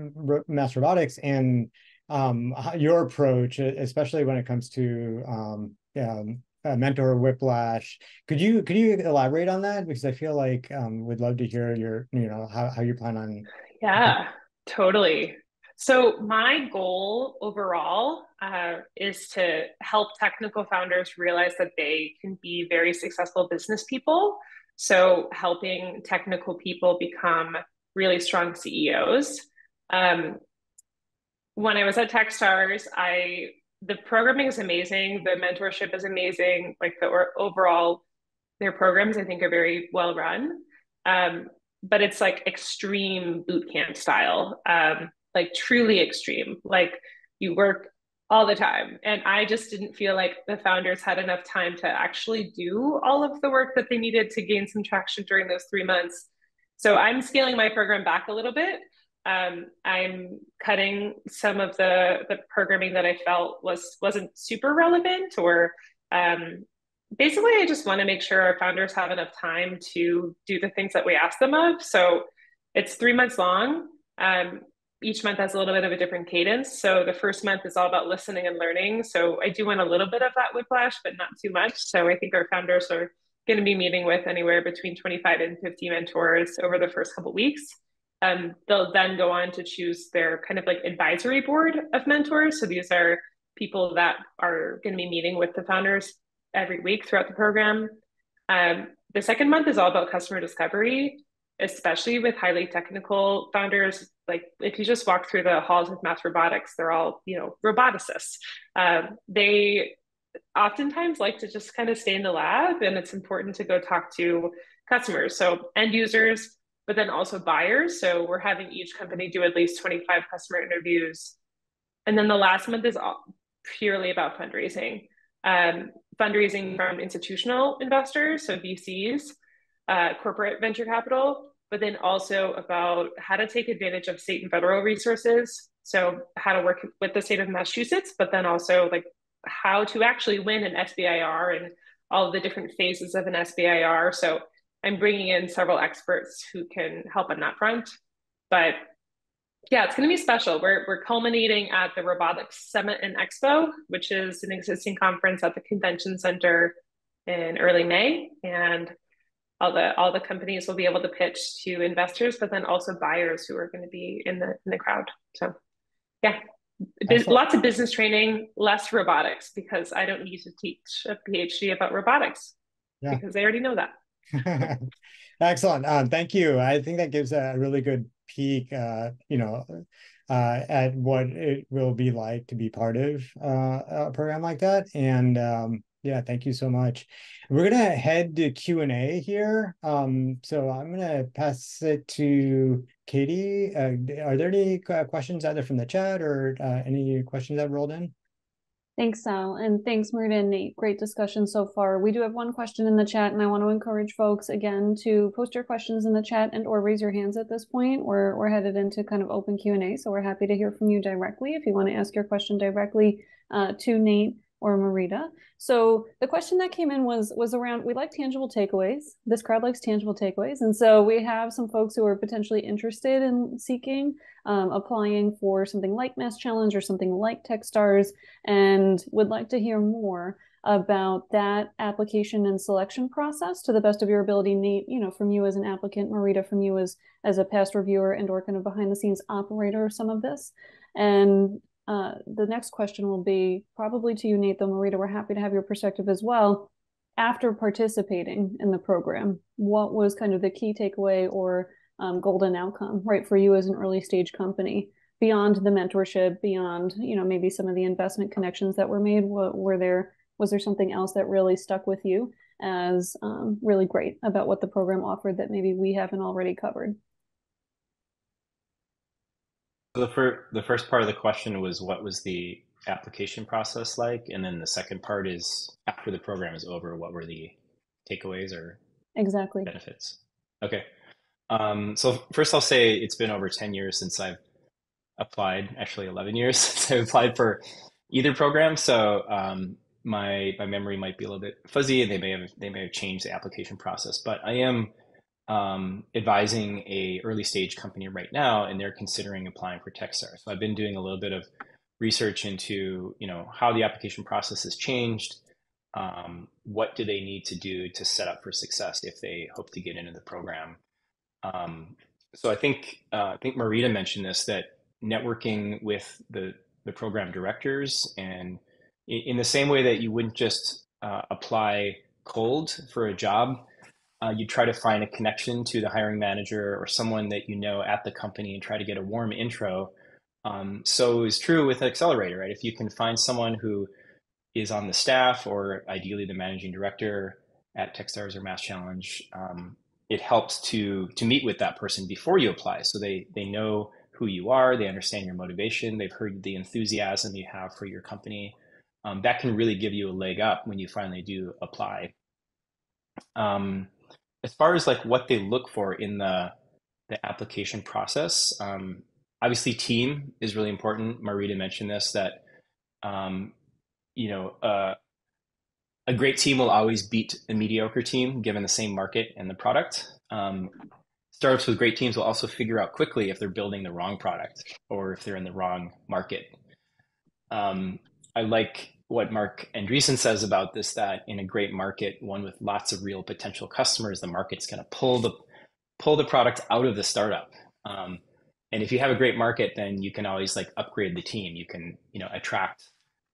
mass robotics and um, your approach, especially when it comes to um, um, mentor whiplash. Could you could you elaborate on that? Because I feel like um, we'd love to hear your you know how how you plan on. Yeah, totally. So my goal overall uh, is to help technical founders realize that they can be very successful business people so helping technical people become really strong CEOs. Um, when I was at Techstars, I the programming is amazing, the mentorship is amazing, like the overall their programs I think are very well run. Um, but it's like extreme boot camp style, um, like truly extreme. Like you work all the time. And I just didn't feel like the founders had enough time to actually do all of the work that they needed to gain some traction during those three months. So I'm scaling my program back a little bit. Um, I'm cutting some of the the programming that I felt was wasn't super relevant, or um, basically, I just want to make sure our founders have enough time to do the things that we ask them of. So it's three months long. Um, each month has a little bit of a different cadence. So the first month is all about listening and learning. So I do want a little bit of that whiplash, but not too much. So I think our founders are going to be meeting with anywhere between 25 and 50 mentors over the first couple weeks. Um, they'll then go on to choose their kind of like advisory board of mentors. So these are people that are going to be meeting with the founders every week throughout the program. Um, the second month is all about customer discovery, especially with highly technical founders. Like if you just walk through the halls of Mass Robotics, they're all, you know, roboticists. Um, they oftentimes like to just kind of stay in the lab and it's important to go talk to customers. So end users, but then also buyers. So we're having each company do at least 25 customer interviews. And then the last month is all purely about fundraising. Um, fundraising from institutional investors, so VCs, uh, corporate venture capital, but then also about how to take advantage of state and federal resources. So how to work with the state of Massachusetts, but then also like how to actually win an SBIR and all of the different phases of an SBIR. So I'm bringing in several experts who can help on that front. But yeah, it's going to be special. We're, we're culminating at the Robotics Summit and Expo, which is an existing conference at the Convention Center in early May. And all the all the companies will be able to pitch to investors, but then also buyers who are going to be in the in the crowd. So yeah, lots of business training, less robotics because I don't need to teach a PhD about robotics yeah. because they already know that. Excellent. Um, thank you. I think that gives a really good peek, uh, you know, uh, at what it will be like to be part of uh, a program like that. And um, yeah, thank you so much. We're gonna head to Q and A here. Um, so I'm gonna pass it to Katie. Uh, are there any questions either from the chat or uh, any questions that rolled in? Thanks, Sal, and thanks, Marita and Nate. Great discussion so far. We do have one question in the chat, and I want to encourage folks again to post your questions in the chat and or raise your hands at this point. We're we're headed into kind of open Q and A, so we're happy to hear from you directly if you want to ask your question directly uh, to Nate or Marita. So the question that came in was was around we like tangible takeaways. This crowd likes tangible takeaways, and so we have some folks who are potentially interested in seeking um, applying for something like Mass Challenge or something like TechStars, and would like to hear more about that application and selection process to the best of your ability nate you know from you as an applicant marita from you as as a past reviewer and or kind of behind the scenes operator of some of this and uh, the next question will be probably to you, Nate, though, Marita, we're happy to have your perspective as well. After participating in the program, what was kind of the key takeaway or um, golden outcome, right, for you as an early stage company? Beyond the mentorship, beyond you know maybe some of the investment connections that were made, what, were there was there something else that really stuck with you as um, really great about what the program offered that maybe we haven't already covered? The first the first part of the question was what was the application process like, and then the second part is after the program is over, what were the takeaways or exactly benefits? Okay. Um, so first, I'll say it's been over ten years since I've applied. Actually, eleven years since I applied for either program. So um, my my memory might be a little bit fuzzy, and they may have they may have changed the application process. But I am um, advising a early stage company right now, and they're considering applying for TechStars. So I've been doing a little bit of research into you know how the application process has changed. Um, what do they need to do to set up for success if they hope to get into the program? Um, so I think uh, I think Marita mentioned this that networking with the the program directors and in the same way that you wouldn't just uh, apply cold for a job uh, you try to find a connection to the hiring manager or someone that you know at the company and try to get a warm intro. Um, so it's true with Accelerator, right? If you can find someone who is on the staff or ideally the managing director at Techstars or Mass Challenge, um, it helps to to meet with that person before you apply, so they they know who you are, they understand your motivation, they've heard the enthusiasm you have for your company. Um, that can really give you a leg up when you finally do apply. Um, as far as like what they look for in the the application process, um, obviously team is really important. Marita mentioned this that um, you know uh, a great team will always beat a mediocre team given the same market and the product. Um, startups with great teams will also figure out quickly if they're building the wrong product or if they're in the wrong market. Um, I like what Marc Andreessen says about this that in a great market, one with lots of real potential customers, the market's going to pull the pull the product out of the startup. Um, and if you have a great market, then you can always like upgrade the team. You can you know attract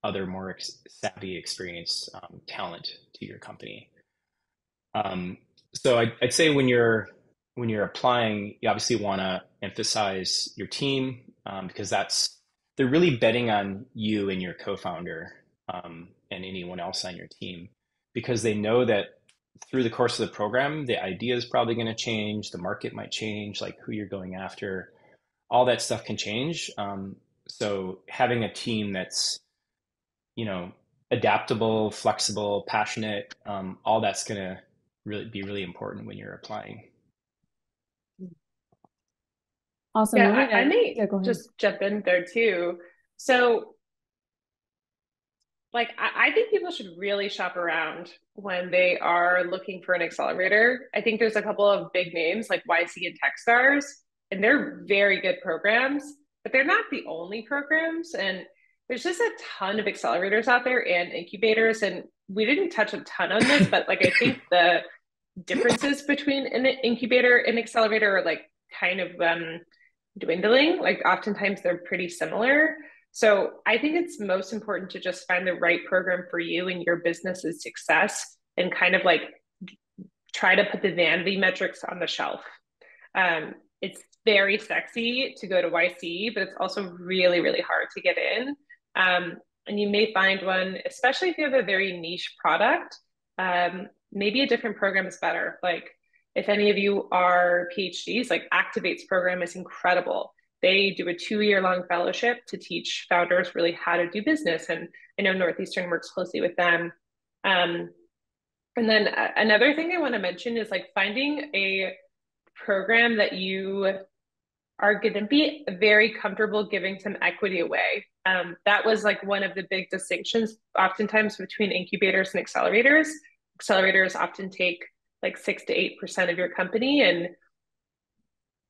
other more ex- savvy, experienced um, talent to your company. Um, so I'd, I'd, say when you're when you're applying, you obviously want to emphasize your team um, because that's they're really betting on you and your co-founder um, and anyone else on your team because they know that through the course of the program, the idea is probably going to change, the market might change, like who you're going after, all that stuff can change. Um, so having a team that's, you know, adaptable, flexible, passionate, um, all that's going to really be really important when you're applying. Awesome. Yeah, I, I may yeah, just jump in there too. So, like, I, I think people should really shop around when they are looking for an accelerator. I think there's a couple of big names like YC and Techstars, and they're very good programs, but they're not the only programs. And there's just a ton of accelerators out there and incubators. And we didn't touch a ton on this, but like I think the differences between an incubator and accelerator are like kind of um, dwindling. Like oftentimes they're pretty similar. So I think it's most important to just find the right program for you and your business's success and kind of like try to put the vanity metrics on the shelf. Um, it's very sexy to go to YC, but it's also really, really hard to get in. Um, and you may find one, especially if you have a very niche product, um, maybe a different program is better. Like if any of you are PhDs, like Activate's program is incredible. They do a two year long fellowship to teach founders really how to do business. And I know Northeastern works closely with them. Um, and then another thing I want to mention is like finding a program that you are going to be very comfortable giving some equity away. Um, that was like one of the big distinctions, oftentimes between incubators and accelerators. Accelerators often take like six to eight percent of your company, and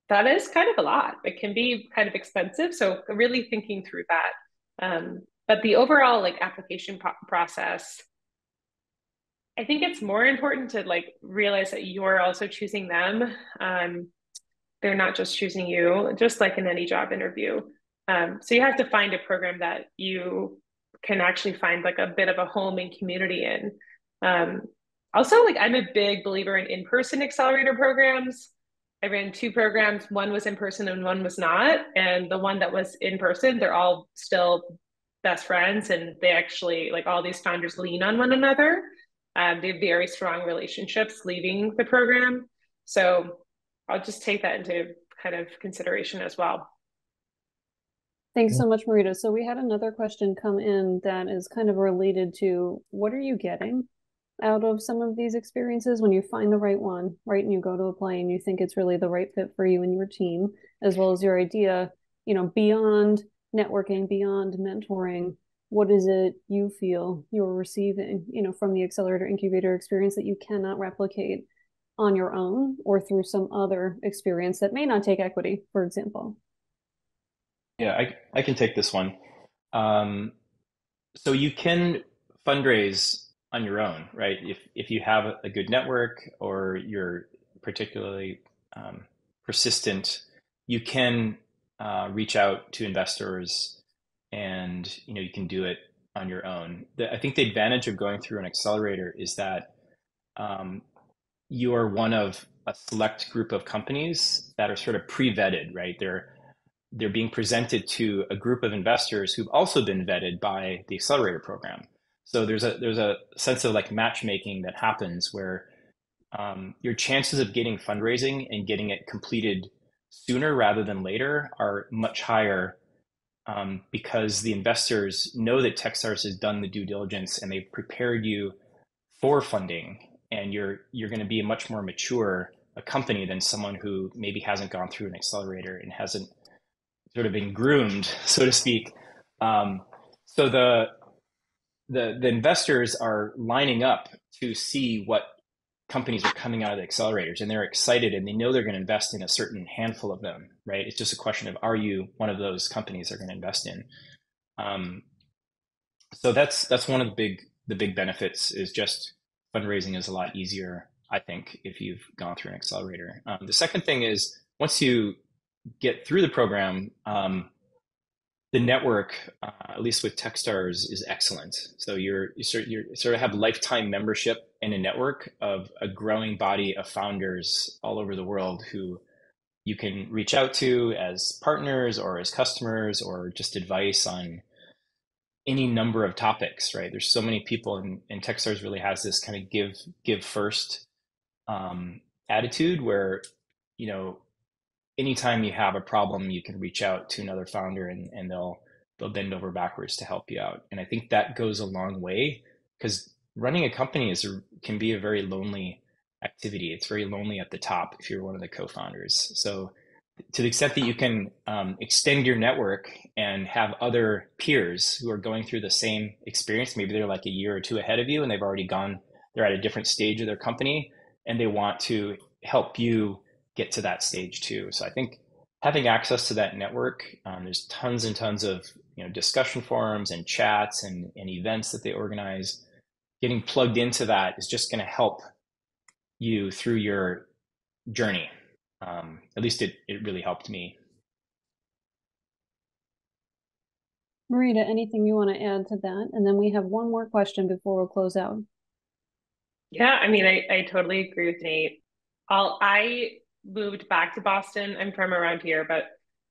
that is kind of a lot. It can be kind of expensive, so really thinking through that. Um, but the overall like application pro- process, I think it's more important to like realize that you're also choosing them. Um, they're not just choosing you, just like in any job interview. Um, so you have to find a program that you can actually find like a bit of a home and community in. Um, also, like I'm a big believer in in-person accelerator programs. I ran two programs. One was in person and one was not. And the one that was in person, they're all still best friends, and they actually like all these founders lean on one another. Um, they have very strong relationships leaving the program. So I'll just take that into kind of consideration as well. Thanks so much, Marita. So we had another question come in that is kind of related to what are you getting out of some of these experiences when you find the right one, right? And you go to apply and you think it's really the right fit for you and your team, as well as your idea, you know, beyond networking, beyond mentoring, what is it you feel you're receiving, you know, from the accelerator incubator experience that you cannot replicate on your own or through some other experience that may not take equity, for example? Yeah, I, I can take this one. Um, so you can fundraise on your own, right? If, if you have a good network or you're particularly um, persistent, you can uh, reach out to investors and you know you can do it on your own. The, I think the advantage of going through an accelerator is that um, you are one of a select group of companies that are sort of pre-vetted, right? They're they're being presented to a group of investors who've also been vetted by the accelerator program. So there's a there's a sense of like matchmaking that happens where um, your chances of getting fundraising and getting it completed sooner rather than later are much higher um, because the investors know that Techstars has done the due diligence and they've prepared you for funding and you're you're going to be a much more mature a company than someone who maybe hasn't gone through an accelerator and hasn't sort of been groomed, so to speak. Um, so the the the investors are lining up to see what companies are coming out of the accelerators and they're excited and they know they're going to invest in a certain handful of them right it's just a question of are you one of those companies they're going to invest in um, so that's that's one of the big the big benefits is just fundraising is a lot easier, I think, if you've gone through an accelerator. Um, the second thing is once you get through the program, um, the network, uh, at least with Techstars, is excellent. So you're you sort you sort of have lifetime membership, in a network of a growing body of founders all over the world who you can reach out to as partners or as customers or just advice on any number of topics right there's so many people and, and techstars really has this kind of give give first um, attitude where you know anytime you have a problem you can reach out to another founder and, and they'll they'll bend over backwards to help you out. And i think that goes a long way because running a company is can be a very lonely activity. It's very lonely at the top if you're one of the co-founders. So to the extent that you can um, extend your network and have other peers who are going through the same experience maybe they're like a year or two ahead of you and they've already gone they're at a different stage of their company and they want to help you get to that stage too so i think having access to that network, um, there's tons and tons of you know discussion forums and chats and, and events that they organize. Getting plugged into that is just going to help you through your journey. Um, at least it it really helped me. Marita, anything you want to add to that? And then we have one more question before we'll close out. Yeah, I mean, I, I totally agree with Nate. I'll, I moved back to Boston. I'm from around here, but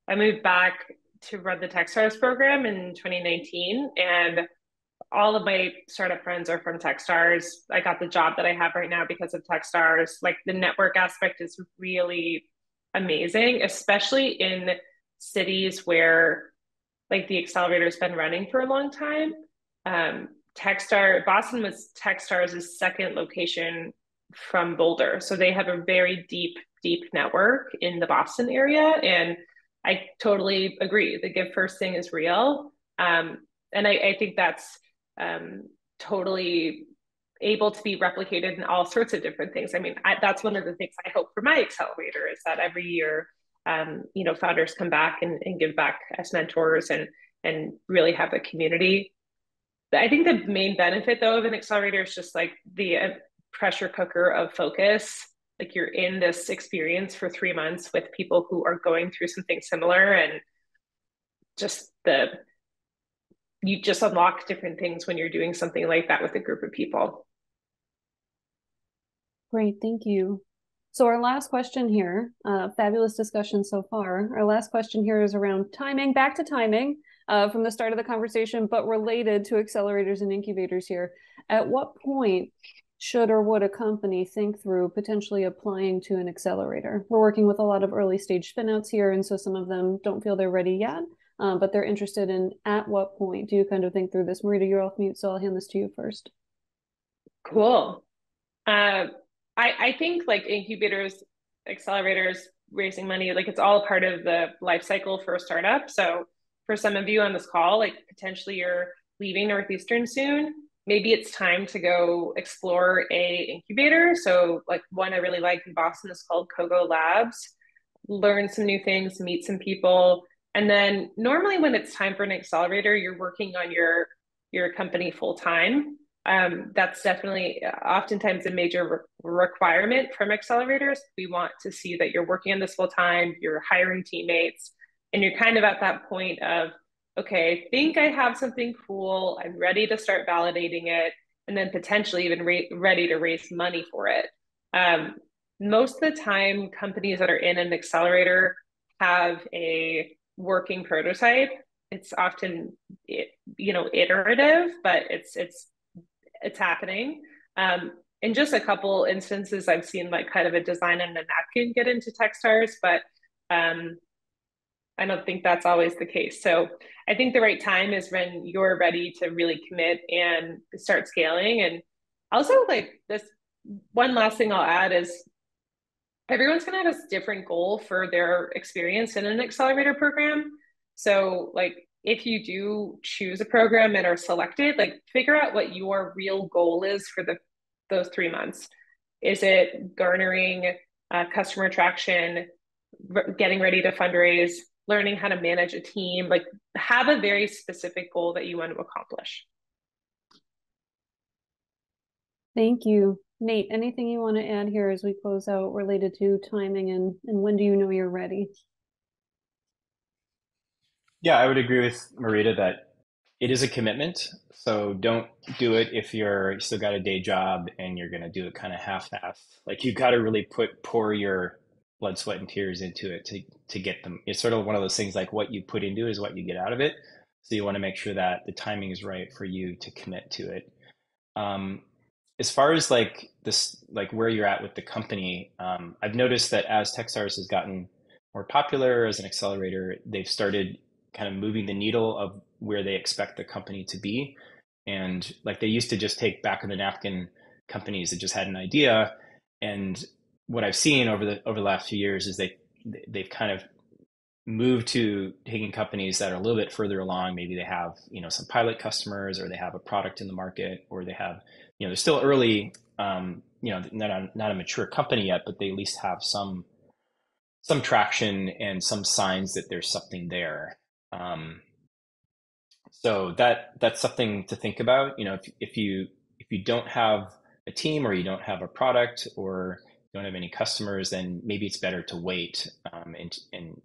I moved back to run the Techstars program in 2019. And all of my startup friends are from Techstars. I got the job that I have right now because of Techstars. Like the network aspect is really amazing, especially in cities where like the accelerator's been running for a long time. Um, Techstar Boston was Techstars' second location from Boulder. So they have a very deep deep network in the Boston area. And I totally agree. The give first thing is real. Um, and I, I, think that's um, totally able to be replicated in all sorts of different things. I mean, I, that's one of the things I hope for my accelerator is that every year, um, you know, founders come back and, and give back as mentors and and really have a community. I think the main benefit though of an accelerator is just like the uh, pressure cooker of focus like you're in this experience for three months with people who are going through something similar and just the you just unlock different things when you're doing something like that with a group of people. Great thank you. So our last question here uh, fabulous discussion so far. Our last question here is around timing back to timing uh, from the start of the conversation but related to accelerators and incubators here. At what point should or would a company think through potentially applying to an accelerator? We're working with a lot of early stage spinouts here, and so some of them don't feel they're ready yet, um, but they're interested in at what point do you kind of think through this? Marita, you're off mute, so I'll hand this to you first. Cool. Uh, I, I think like incubators, accelerators, raising money, like it's all part of the life cycle for a startup. So for some of you on this call, like potentially you're leaving Northeastern soon maybe it's time to go explore a incubator. So like one I really like in Boston is called Cogo Labs. Learn some new things, meet some people. And then normally when it's time for an accelerator, you're working on your your company full time. Um, that's definitely oftentimes a major re- requirement from accelerators. We want to see that you're working on this full time, you're hiring teammates, and you're kind of at that point of okay, I think I have something cool. I'm ready to start validating it, and then potentially even re- ready to raise money for it. Um, most of the time, companies that are in an accelerator have a working prototype. It's often, you know, iterative, but it's it's it's happening. Um, in just a couple instances, I've seen like kind of a design and a napkin get into Techstars, but um, I don't think that's always the case. So I think the right time is when you're ready to really commit and start scaling. And also, like this one last thing I'll add is everyone's going to have a different goal for their experience in an accelerator program. So, like, if you do choose a program and are selected, like, figure out what your real goal is for the those three months. Is it garnering uh, customer traction, getting ready to fundraise, learning how to manage a team, like have a very specific goal that you want to accomplish. Thank you. Nate, anything you want to add here as we close out related to timing and, and when do you know you're ready? Yeah, I would agree with Marita that it is a commitment. So don't do it if you're you still got a day job and you're going to do it kind of half-assed. Like you got to really put pour your blood, sweat, and tears into it to to get them. It's sort of one of those things like what you put into is what you get out of it. So you want to make sure that the timing is right for you to commit to it. Um, as far as like this, like where you're at with the company, um, I've noticed that as Techstars has gotten more popular as an accelerator, they've started kind of moving the needle of where they expect the company to be. And like they used to just take back of the napkin companies that just had an idea. And what I've seen over the over the last few years is they they've kind of moved to taking companies that are a little bit further along. Maybe they have you know some pilot customers, or they have a product in the market, or they have you know they're still early. Um, you know, not a, not a mature company yet, but they at least have some some traction and some signs that there's something there. Um, so that that's something to think about. You know, if if you if you don't have a team or you don't have a product or don't have any customers, then maybe it's better to wait um, and and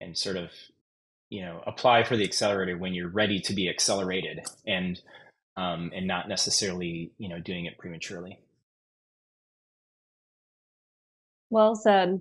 and sort of you know apply for the accelerator when you're ready to be accelerated and um, and not necessarily you know doing it prematurely. Well said.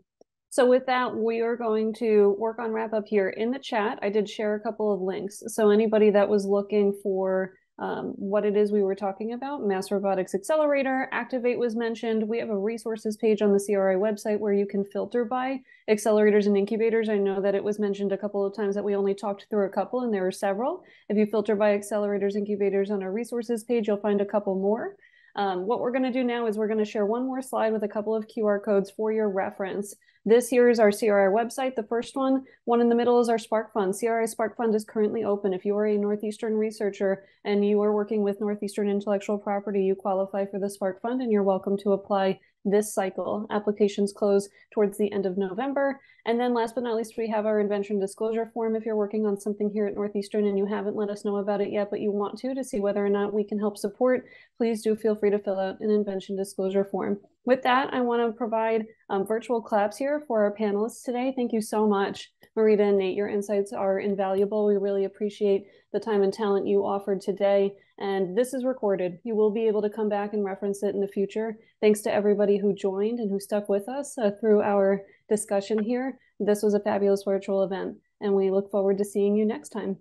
So with that, we are going to work on wrap up here in the chat. I did share a couple of links. So anybody that was looking for um, what it is we were talking about, Mass Robotics Accelerator, Activate was mentioned. We have a resources page on the CRI website where you can filter by accelerators and incubators. I know that it was mentioned a couple of times that we only talked through a couple and there are several. If you filter by accelerators, incubators on our resources page, you'll find a couple more. Um, what we're going to do now is we're going to share one more slide with a couple of QR codes for your reference. This here is our CRI website, the first one. One in the middle is our Spark Fund. CRI Spark Fund is currently open. If you are a Northeastern researcher and you are working with Northeastern intellectual property, you qualify for the Spark Fund and you're welcome to apply this cycle. Applications close towards the end of November. And then last but not least, we have our invention disclosure form. If you're working on something here at Northeastern and you haven't let us know about it yet, but you want to, to see whether or not we can help support, please do feel free to fill out an invention disclosure form. With that, I want to provide um, virtual claps here for our panelists today. Thank you so much, Marita and Nate. Your insights are invaluable. We really appreciate the time and talent you offered today. And this is recorded. You will be able to come back and reference it in the future. Thanks to everybody who joined and who stuck with us uh, through our discussion here. This was a fabulous virtual event, and we look forward to seeing you next time.